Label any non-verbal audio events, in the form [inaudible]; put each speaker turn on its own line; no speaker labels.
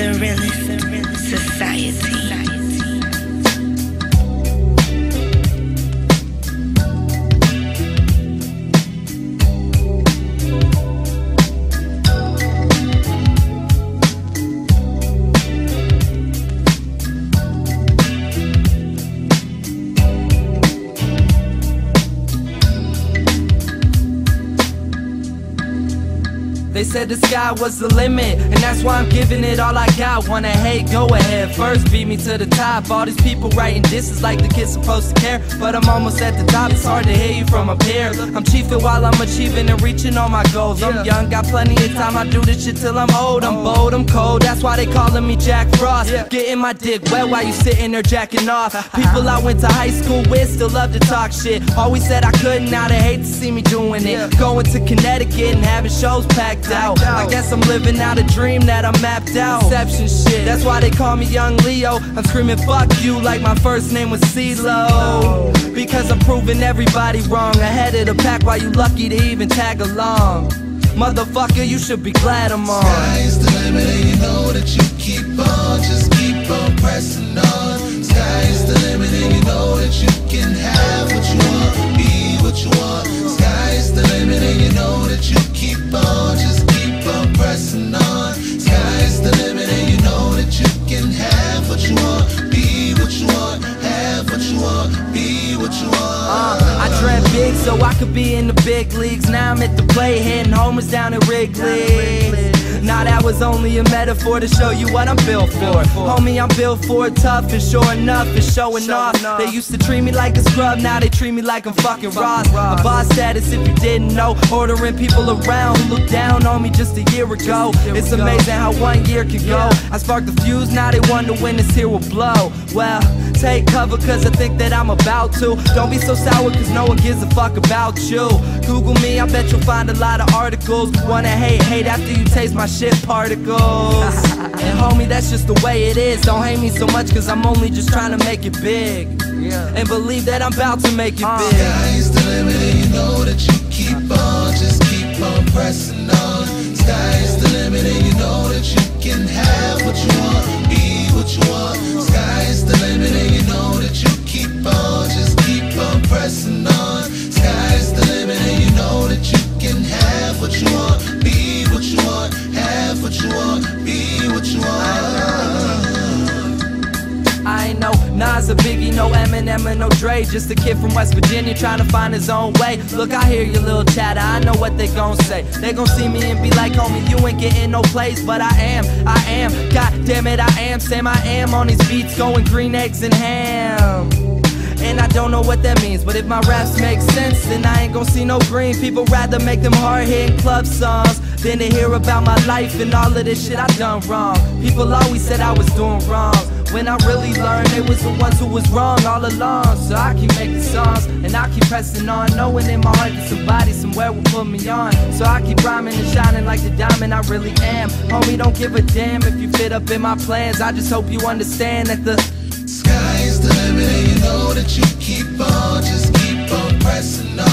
Surrealist Society.
They said the sky was the limit, and that's why I'm giving it all I got. Wanna hate, go ahead. First, beat me to the top. All these people writing disses like the kid's supposed to care. But I'm almost at the top, it's hard to hear you from up here. I'm chiefing while I'm achieving and reaching all my goals. I'm young, got plenty of time. I do this shit till I'm old. I'm bold, I'm cold. That's why they calling me Jack Frost. Getting my dick wet while you sitting there jacking off. People I went to high school with still love to talk shit. Always said I couldn't, now they hate to see me doing it. Going to Connecticut and having shows packed out. I guess I'm living out a dream that I'm mapped out. Inception shit. That's why they call me Young Leo. I'm screaming fuck you like my first name was CeeLo. Because I'm proving everybody wrong. Ahead of the pack why you lucky to even tag along. Motherfucker, you should be glad I'm on.
Sky's the limit and you know that you
so I could be in the big leagues. Now I'm at the play hitting homers down at Wrigley. Now that was only a metaphor to show you what I'm built for. Homie, I'm built for it tough and sure enough it's showing off. They used to treat me like a scrub, now they treat me like I'm fucking Ross. A boss status if you didn't know. Ordering people around who looked down on me just a year ago. It's amazing how one year can go. I sparked the fuse, now they wonder when this here will blow. Well, take cover cause I think that I'm about to. Don't be so sour cause no one gives a fuck about you. Google me, I bet you'll find a lot of articles. Wanna hate, hate after you taste my shit particles. [laughs] and homie, that's just the way it is. Don't hate me so much cause I'm only just trying to make it big. And believe that I'm about to make it uh. big. Or Biggie, no Eminem and no Dre. Just a kid from West Virginia trying to find his own way. Look, I hear your little chatter, I know what they gon' say. They gon' see me and be like, homie, you ain't getting no place. But I am, I am, god damn it, I am. Sam, I am on these beats going green eggs and ham. And I don't know what that means, but if my raps make sense, then I ain't gon' see no green. People rather make them hard hitting club songs than to hear about my life and all of this shit I done wrong. People always said I was doing wrong. When I really learned they was the ones who was wrong all along. So I keep making songs and I keep pressing on, knowing in my heart that somebody somewhere will put me on. So I keep rhyming and shining like the diamond I really am. Homie, don't give a damn if you fit up in my plans. I just hope you understand that the
sky is the limit and you know that you keep on, just keep on pressing on.